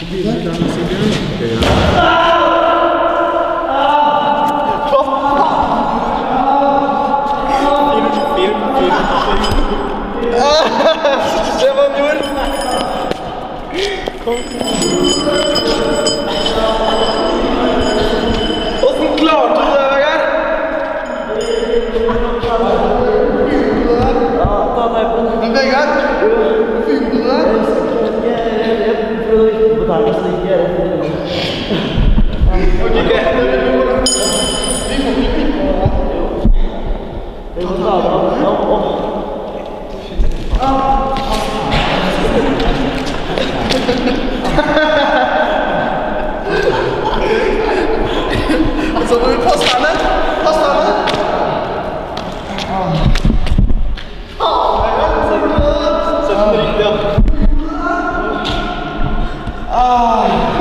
Det var null! Kom. Så må vi passe henne. Pass henne. Ah!